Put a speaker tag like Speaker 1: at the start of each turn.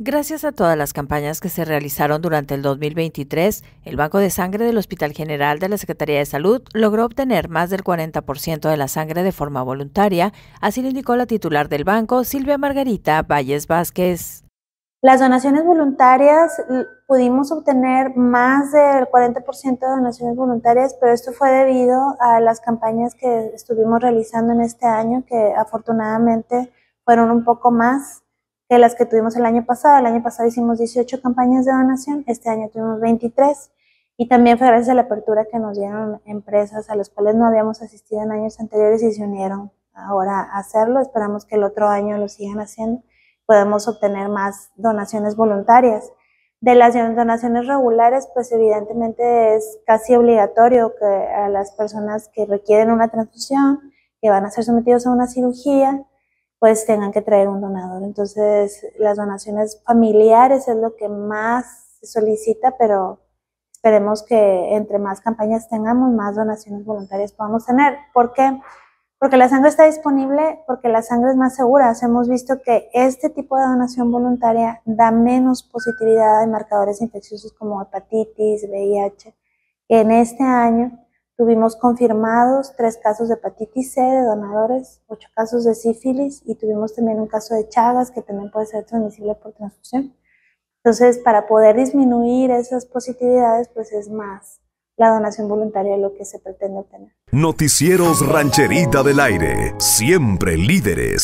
Speaker 1: Gracias a todas las campañas que se realizaron durante el 2023, el Banco de Sangre del Hospital General de la Secretaría de Salud logró obtener más del 40% de la sangre de forma voluntaria, así lo indicó la titular del banco, Silvia Margarita Valles Vázquez.
Speaker 2: Las donaciones voluntarias, pudimos obtener más del 40% de donaciones voluntarias, pero esto fue debido a las campañas que estuvimos realizando en este año, que afortunadamente fueron un poco más que las que tuvimos el año pasado. El año pasado hicimos 18 campañas de donación, este año tuvimos 23 y también fue gracias a la apertura que nos dieron empresas a las cuales no habíamos asistido en años anteriores y se unieron ahora a hacerlo. Esperamos que el otro año lo sigan haciendo, podemos obtener más donaciones voluntarias. De las donaciones regulares, pues evidentemente es casi obligatorio que a las personas que requieren una transfusión, que van a ser sometidos a una cirugía, pues tengan que traer un donador. Entonces, las donaciones familiares es lo que más se solicita, pero esperemos que entre más campañas tengamos, más donaciones voluntarias podamos tener. ¿Por qué? Porque la sangre está disponible, porque la sangre es más segura. Hemos visto que este tipo de donación voluntaria da menos positividad de marcadores infecciosos como hepatitis, VIH. En este año Tuvimos confirmados tres casos de hepatitis C de donadores, ocho casos de sífilis y tuvimos también un caso de Chagas que también puede ser transmisible por transfusión. Entonces, para poder disminuir esas positividades, pues es más la donación voluntaria lo que se pretende obtener.
Speaker 3: Noticieros Rancherita del Aire, siempre líderes.